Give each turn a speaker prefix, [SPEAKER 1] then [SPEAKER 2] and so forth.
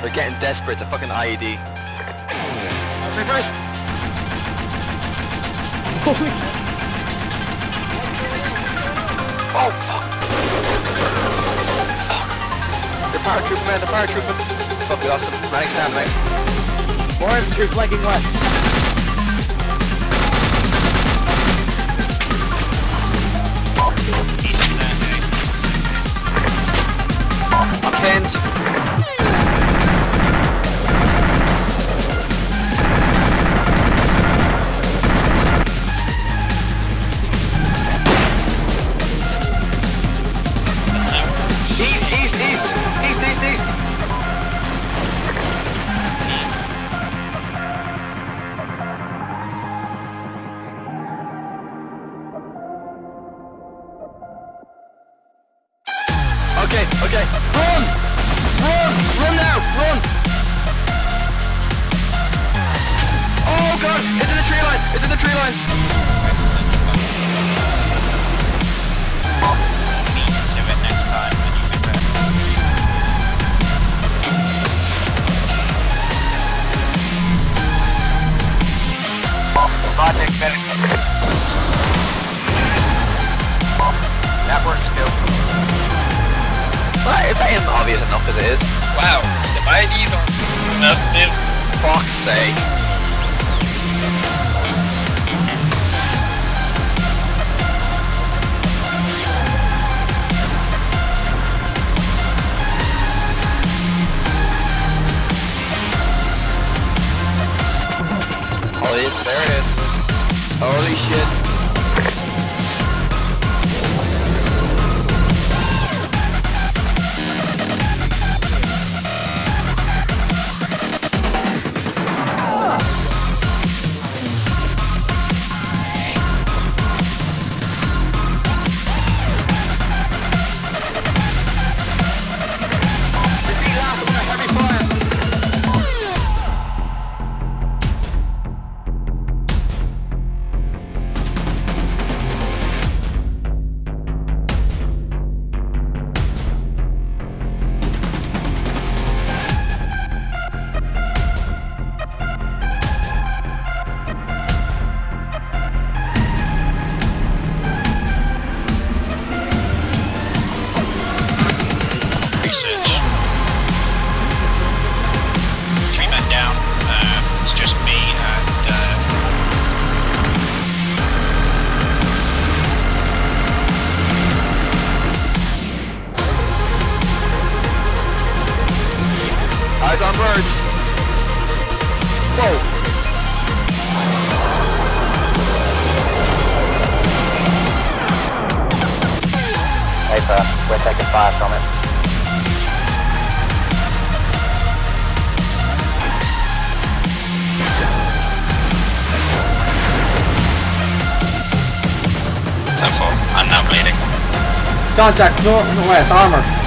[SPEAKER 1] They're getting desperate. It's a fucking IED. Reverse! Oh, fuck! Fuck. They're paratrooping, man. They're paratrooping. Fuck, we lost them. Medics down, medics.
[SPEAKER 2] More infantry flanking west.
[SPEAKER 1] I'm pinned. Okay, okay. Run! Run! Run now! Run! Oh god! It's in the tree line! It's in the tree line!
[SPEAKER 3] Logic medical.
[SPEAKER 1] Well, it's ain't obvious enough as it is.
[SPEAKER 4] Wow, the IEDs are massive.
[SPEAKER 1] Fuck's sake. Oh, yes, there it is. Holy shit. Eyes on birds. Whoa.
[SPEAKER 3] Hey, sir. We're taking fire from it.
[SPEAKER 4] ten four. I'm now bleeding.
[SPEAKER 2] Contact north and west, armor.